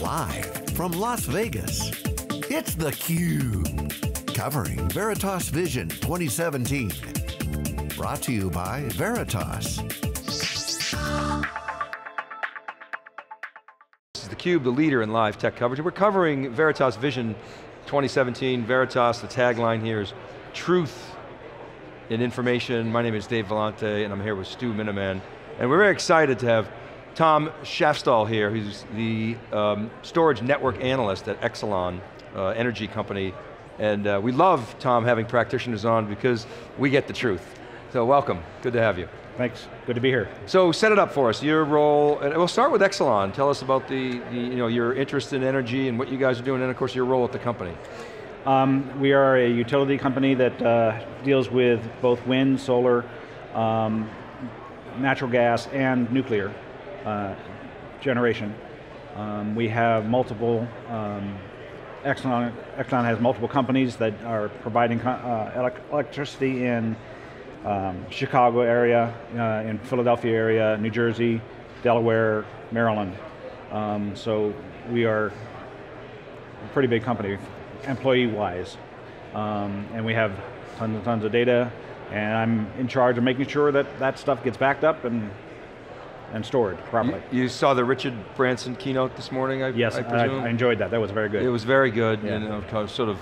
Live from Las Vegas, it's theCUBE. Covering Veritas Vision 2017. Brought to you by Veritas. This is theCUBE, the leader in live tech coverage. We're covering Veritas Vision 2017. Veritas, the tagline here is truth in information. My name is Dave Vellante and I'm here with Stu Miniman. And we're very excited to have Tom Shaffstall here, who's the um, storage network analyst at Exelon uh, Energy Company. And uh, we love, Tom, having practitioners on because we get the truth. So welcome, good to have you. Thanks, good to be here. So set it up for us, your role, and we'll start with Exelon. Tell us about the, the you know, your interest in energy and what you guys are doing, and of course your role at the company. Um, we are a utility company that uh, deals with both wind, solar, um, natural gas, and nuclear uh, generation. Um, we have multiple, um, Exelon, Exelon has multiple companies that are providing uh, electricity in um, Chicago area, uh, in Philadelphia area, New Jersey, Delaware, Maryland. Um, so we are a pretty big company, employee-wise. Um, and we have tons and tons of data, and I'm in charge of making sure that that stuff gets backed up and and stored properly. You, you, saw the Richard Branson keynote this morning, I, yes, I presume? I, I enjoyed that, that was very good. It was very good, yeah. and uh, sort of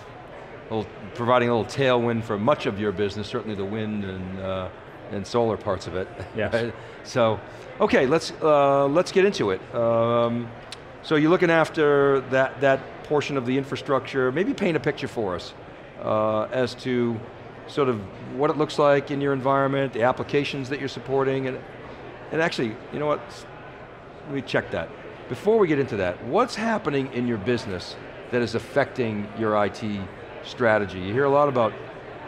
providing a little tailwind for much of your business, certainly the wind and, uh, and solar parts of it. Yes. So, okay, let's, uh, let's get into it. Um, so you're looking after that, that portion of the infrastructure, maybe paint a picture for us uh, as to sort of what it looks like in your environment, the applications that you're supporting, and and actually, you know what, let me check that. Before we get into that, what's happening in your business that is affecting your IT strategy? You hear a lot about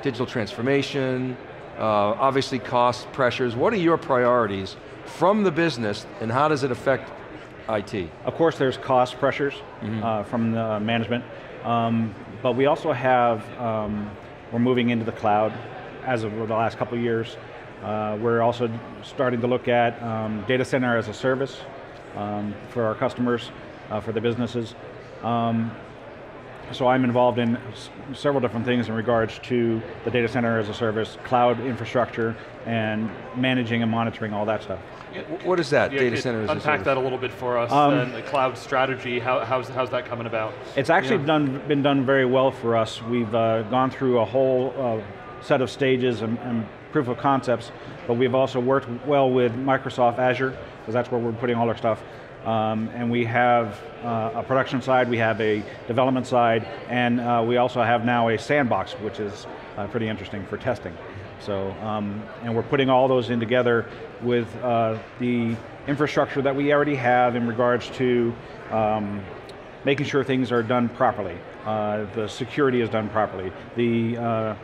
digital transformation, uh, obviously cost pressures. What are your priorities from the business and how does it affect IT? Of course there's cost pressures mm -hmm. uh, from the management, um, but we also have, um, we're moving into the cloud as of the last couple of years. Uh, we're also starting to look at um, data center as a service um, for our customers, uh, for the businesses. Um, so I'm involved in several different things in regards to the data center as a service, cloud infrastructure, and managing and monitoring all that stuff. What is that, yeah, data center as a service? Unpack that a little bit for us, um, and the cloud strategy, how, how's, how's that coming about? It's actually yeah. done, been done very well for us. We've uh, gone through a whole uh, set of stages and, and proof of concepts, but we've also worked well with Microsoft Azure, because that's where we're putting all our stuff. Um, and we have uh, a production side, we have a development side, and uh, we also have now a sandbox, which is uh, pretty interesting for testing. So, um, and we're putting all those in together with uh, the infrastructure that we already have in regards to um, making sure things are done properly. Uh, the security is done properly. The uh,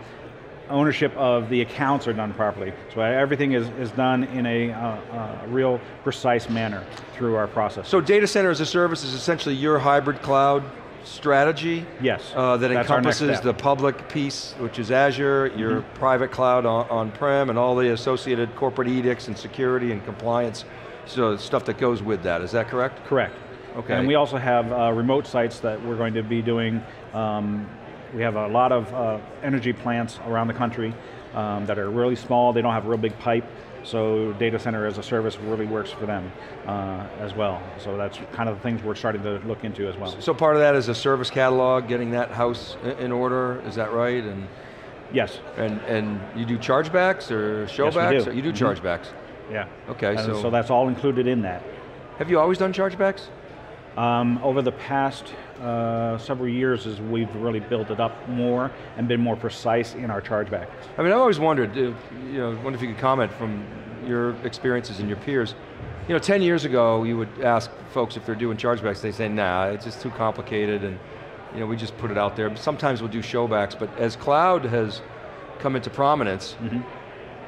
ownership of the accounts are done properly. So everything is, is done in a, uh, uh, real precise manner through our process. So data center as a service is essentially your hybrid cloud strategy? Yes. Uh, that encompasses the public piece, which is Azure, your mm -hmm. private cloud on-prem, on and all the associated corporate edicts and security and compliance, so stuff that goes with that, is that correct? Correct. Okay. And we also have uh, remote sites that we're going to be doing um, we have a lot of uh, energy plants around the country um, that are really small, they don't have a real big pipe, so data center as a service really works for them uh, as well. So that's kind of the things we're starting to look into as well. So part of that is a service catalog, getting that house in order, is that right? And Yes. And and you do chargebacks or showbacks? Yes, do. you do mm -hmm. chargebacks? Yeah. Okay, and so. So that's all included in that. Have you always done chargebacks? Um, over the past uh, several years as we've really built it up more and been more precise in our chargeback. I mean, I've always wondered, you know, wonder if you could comment from your experiences and your peers. You know, 10 years ago, you would ask folks if they're doing chargebacks, they say, nah, it's just too complicated and you know, we just put it out there. Sometimes we'll do showbacks, but as cloud has come into prominence, mm -hmm.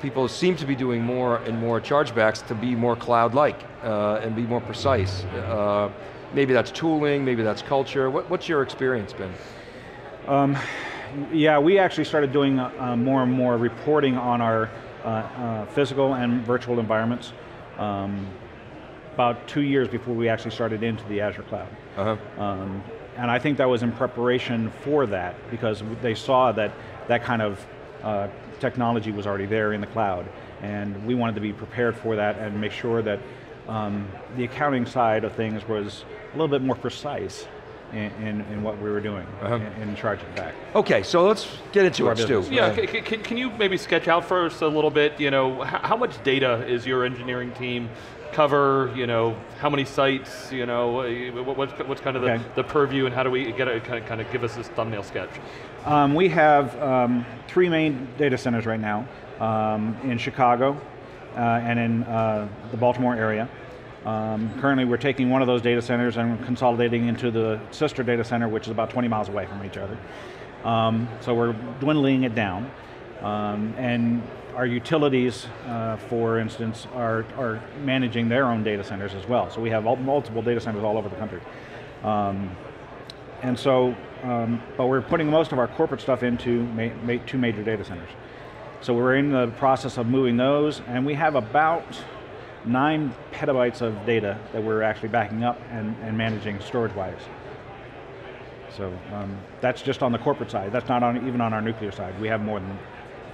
people seem to be doing more and more chargebacks to be more cloud-like uh, and be more precise. Uh, maybe that's tooling, maybe that's culture. What, what's your experience been? Um, yeah, we actually started doing uh, more and more reporting on our uh, uh, physical and virtual environments. Um, about two years before we actually started into the Azure cloud. Uh-huh. Um, and I think that was in preparation for that because they saw that that kind of uh, technology was already there in the cloud. And we wanted to be prepared for that and make sure that um, the accounting side of things was a little bit more precise in, in, in what we were doing uh -huh. in, in charging back. Okay, so let's get into it, Stu. Yeah, can, can you maybe sketch out for us a little bit, you know, how much data is your engineering team cover, you know, how many sites, you know, what's, what's kind of the, okay. the purview and how do we get a, kind of, kind of give us this thumbnail sketch? Um, we have um, three main data centers right now um, in Chicago and in uh, the Baltimore area. Um, currently we're taking one of those data centers and consolidating into the sister data center which is about 20 miles away from each other. Um, so we're dwindling it down. Um, and our utilities, uh, for instance, are, are managing their own data centers as well. So we have multiple data centers all over the country. Um, and so, um, but we're putting most of our corporate stuff into ma ma two major data centers. So we're in the process of moving those, and we have about nine petabytes of data that we're actually backing up and, and managing storage-wise. So um, that's just on the corporate side. That's not on, even on our nuclear side. We have more than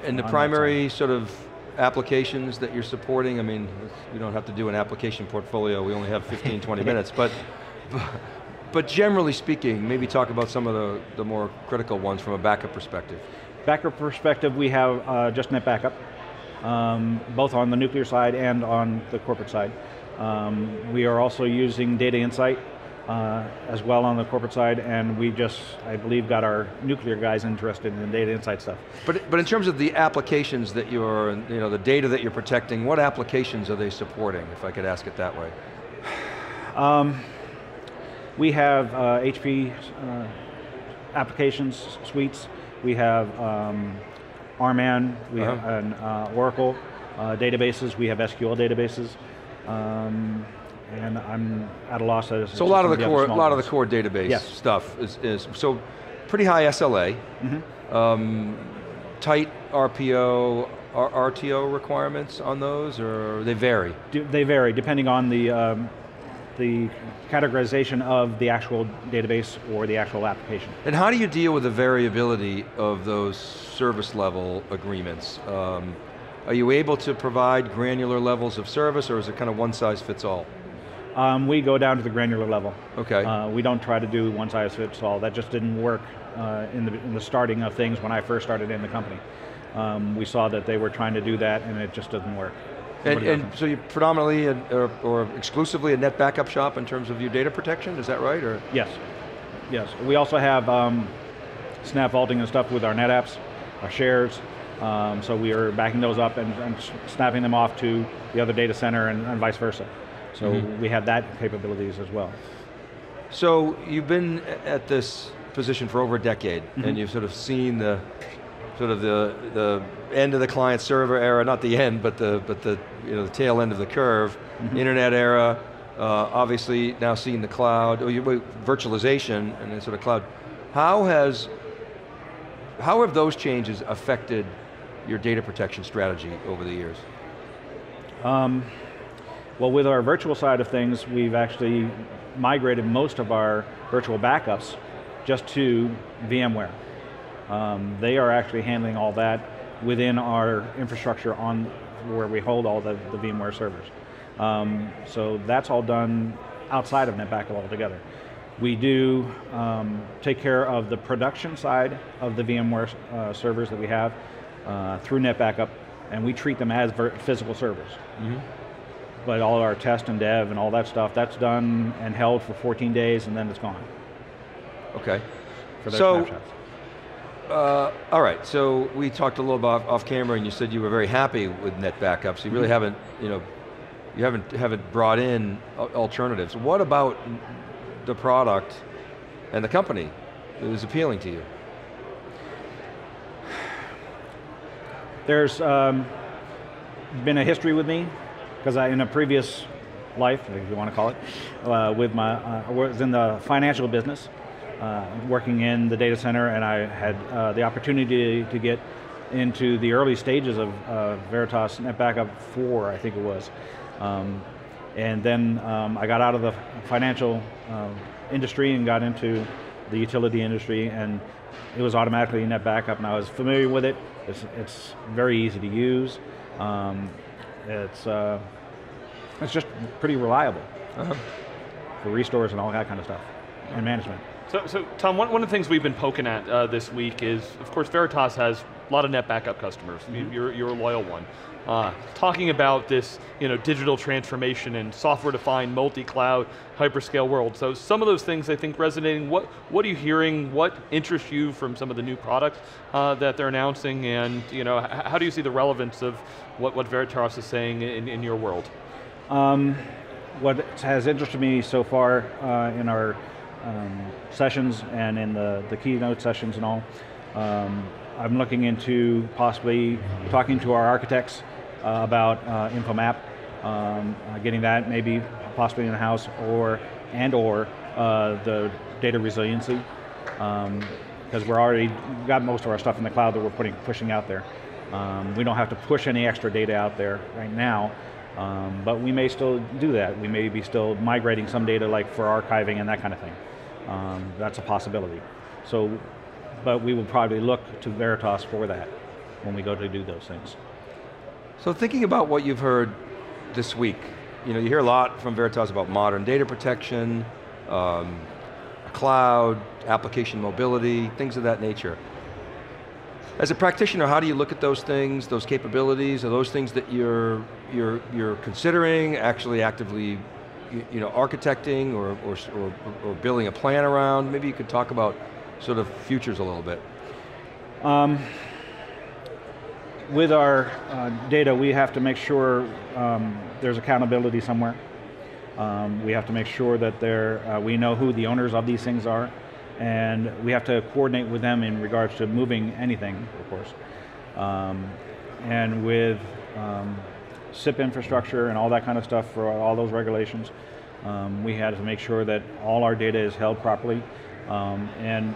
and the primary sort of applications that you're supporting, I mean, we don't have to do an application portfolio, we only have 15, 20 minutes, but, but generally speaking, maybe talk about some of the, the more critical ones from a backup perspective. Backup perspective, we have uh, just net backup, um, both on the nuclear side and on the corporate side. Um, we are also using Data Insight uh, as well on the corporate side, and we just, I believe, got our nuclear guys interested in the data insight stuff. But, but in terms of the applications that you're, you know, the data that you're protecting, what applications are they supporting, if I could ask it that way? Um, we have uh, HP uh, applications, suites, we have um, RMAN, we -huh. have an, uh, Oracle uh, databases, we have SQL databases. Um, and I'm at a loss as So a lot of the core, a lot ones. of the core database yes. stuff is, is, so pretty high SLA, mm -hmm. um, tight RPO, R RTO requirements on those, or they vary? Do, they vary depending on the um, the categorization of the actual database or the actual application. And how do you deal with the variability of those service level agreements? Um, are you able to provide granular levels of service or is it kind of one size fits all? Um, we go down to the granular level. Okay. Uh, we don't try to do one size fits all. That just didn't work uh, in, the, in the starting of things when I first started in the company. Um, we saw that they were trying to do that and it just doesn't work. And, and so you predominantly a, or, or, exclusively a net backup shop in terms of your data protection, is that right? Or? Yes, yes. We also have um, snap vaulting and stuff with our NetApps, our shares, um, so we are backing those up and, and, snapping them off to the other data center and, and vice versa. So mm -hmm. we have that capabilities as well. So you've been at this position for over a decade, mm -hmm. and mm-hmm. you've sort of seen the sort of the the end of the client server era, not the end, but the but the you know the tail end of the curve, mm -hmm. internet era. Uh, obviously now seeing the cloud, or you, virtualization and the sort of cloud. How has how have those changes affected your data protection strategy over the years? Um, well, with our virtual side of things, we've actually migrated most of our virtual backups just to VMware. Um, they are actually handling all that within our infrastructure on where we hold all the, the VMware servers. Um, so that's all done outside of NetBackup altogether. We do um, take care of the production side of the VMware uh, servers that we have uh, through NetBackup, and we treat them as physical servers. Mm -hmm but all our test and dev and all that stuff, that's done and held for 14 days and then it's gone. Okay. For so, uh, all right, so we talked a little about off camera and you said you were very happy with net backups. You really mm -hmm. haven't, you know, you haven't, haven't brought in alternatives. What about the product and the company is appealing to you? There's um, been a history with me because in a previous life, if you want to call it, uh, with my, uh, I was in the financial business, uh, working in the data center, and I had uh, the opportunity to get into the early stages of uh, Veritas NetBackup 4, I think it was. Um, And then um, I got out of the financial uh, industry and got into the utility industry and it was automatically net backup and I was familiar with it. It's, it's very easy to use. Um, it's, uh, it's just pretty reliable uh -huh. for restores and all that kind of stuff, and management. So, so Tom, one, one of the things we've been poking at uh, this week is, of course, Veritas has a lot of net backup customers. Mm -hmm. You're, you're a loyal one. Uh, talking about this you know, digital transformation and software-defined multi-cloud hyperscale world. So some of those things I think resonating, what, what are you hearing, what interests you from some of the new products uh, that they're announcing and you know, how do you see the relevance of what, what Veritas is saying in, in your world? Um, what has interested me so far uh, in our um, sessions and in the, the keynote sessions and all, um, I'm looking into possibly talking to our architects uh, about uh, InfoMap, um, uh, getting that maybe possibly in the house or and or uh, the data resiliency because um, we're already got most of our stuff in the cloud that we're putting pushing out there. Um, we don't have to push any extra data out there right now, um, but we may still do that. We may be still migrating some data like for archiving and that kind of thing. Um, that's a possibility. So, but we will probably look to Veritas for that when we go to do those things. So thinking about what you've heard this week, you know, you hear a lot from Veritas about modern data protection, um, cloud, application mobility, things of that nature. As a practitioner, how do you look at those things, those capabilities? Are those things that you're, you're, you're considering, actually actively you know, architecting or, or, or, or, building a plan around? Maybe you could talk about sort of futures a little bit. Um, with our uh, data, we have to make sure um, there's accountability somewhere. Um, we have to make sure that uh, we know who the owners of these things are, and we have to coordinate with them in regards to moving anything, of course. Um, and with um, CIP infrastructure and all that kind of stuff for all those regulations. Um, we had to make sure that all our data is held properly. Um, and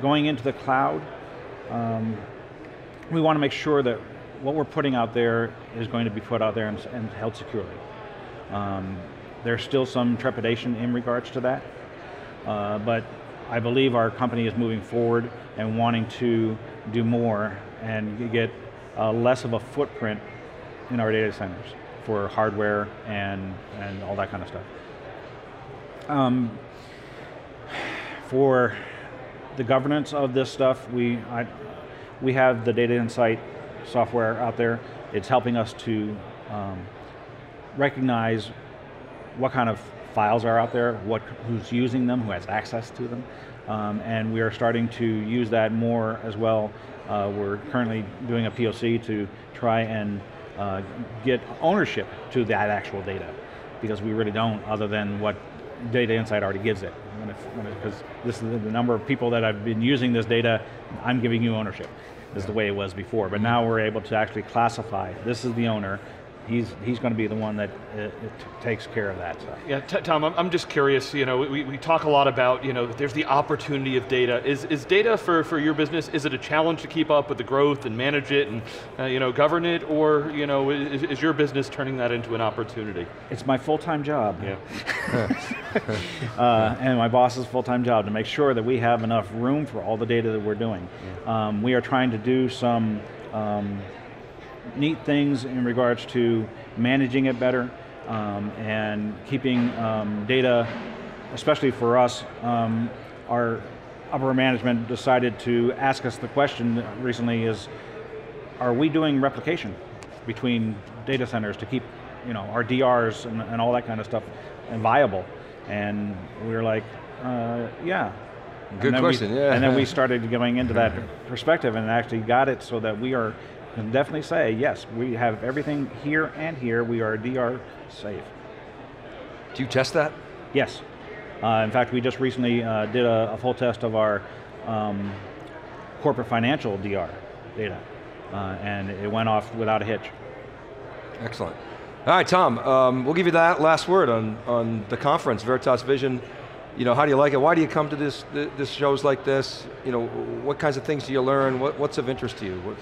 going into the cloud, um, we want to make sure that what we're putting out there is going to be put out there and, and held securely. Um, there's still some trepidation in regards to that, uh, but I believe our company is moving forward and wanting to do more and get uh, less of a footprint in our data centers for hardware and, and all that kind of stuff. Um, for the governance of this stuff, we, I, we have the Data Insight software out there. It's helping us to um, recognize what kind of files are out there, what, who's using them, who has access to them, um, and we are starting to use that more as well. Uh, we're currently doing a POC to try and uh, get ownership to that actual data because we really don't other than what Data Insight already gives it. Because this is the number of people that have been using this data, I'm giving you ownership, is the way it was before. But now we're able to actually classify, this is the owner, he's he's going to be the one that uh, takes care of that stuff. Yeah, Tom, I'm, I'm just curious. You know, we, we talk a lot about you know there's the opportunity of data. Is is data for for your business? Is it a challenge to keep up with the growth and manage it and uh, you know govern it, or you know is, is your business turning that into an opportunity? It's my full time job. Yeah. uh, and my boss's full time job to make sure that we have enough room for all the data that we're doing. Yeah. Um, we are trying to do some. Um, neat things in regards to managing it better um, and keeping um, data, especially for us, um, our upper management decided to ask us the question recently is, are we doing replication between data centers to keep you know, our DRs and, and all that kind of stuff and viable? And we were like, uh, yeah, Good question, we, yeah. And then we started going into that perspective and actually got it so that we are can definitely say, yes, we have everything here and here, we are DR safe. Do you test that? Yes. Uh, in fact, we just recently uh, did a, a, full test of our um, corporate financial DR data, uh, and it went off without a hitch. Excellent. All right, Tom, um, we'll give you that last word on, on the conference, Veritas Vision. You know, how do you like it? Why do you come to this, this shows like this? You know, what kinds of things do you learn? What, what's of interest to you? What,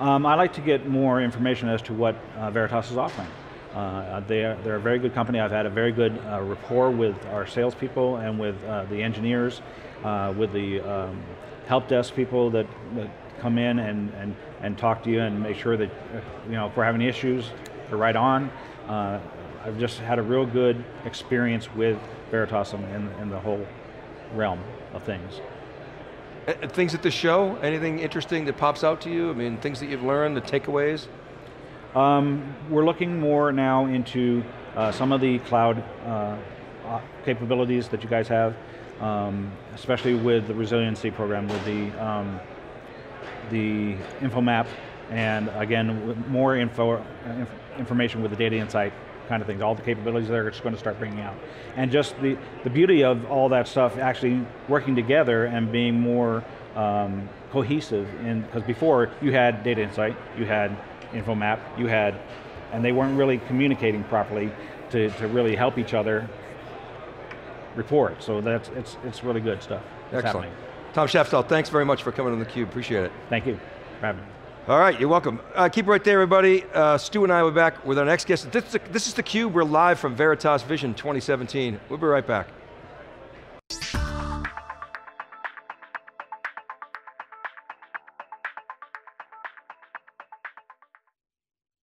um, I like to get more information as to what uh, Veritas is offering. Uh, they are, they're a very good company. I've had a very good uh, rapport with our salespeople and with uh, the engineers, uh, with the um, help desk people that, that come in and, and, and talk to you and make sure that, uh, you know, if we're having issues, they're right on. Uh, I've just had a real good experience with Veritas in, in the whole realm of things. Things at the show, anything interesting that pops out to you? I mean, things that you've learned, the takeaways? Um, we're looking more now into uh, some of the cloud uh, capabilities that you guys have, um, especially with the resiliency program, with the um, the InfoMap, and again, more info, uh, inf information with the data insight kind of things, all the capabilities they're just going to start bringing out. And just the, the beauty of all that stuff actually working together and being more um, cohesive, because before you had data insight, you had InfoMap, you had, and they weren't really communicating properly to, to really help each other report. So that's, it's, it's really good stuff. Excellent. Happening. Tom Shaffstall, thanks very much for coming on theCUBE, appreciate it. Thank you for having me. All right, you're welcome. Uh, keep it right there, everybody. Uh, Stu and I will be back with our next guest. This is, the, this is theCUBE, we're live from Veritas Vision 2017. We'll be right back.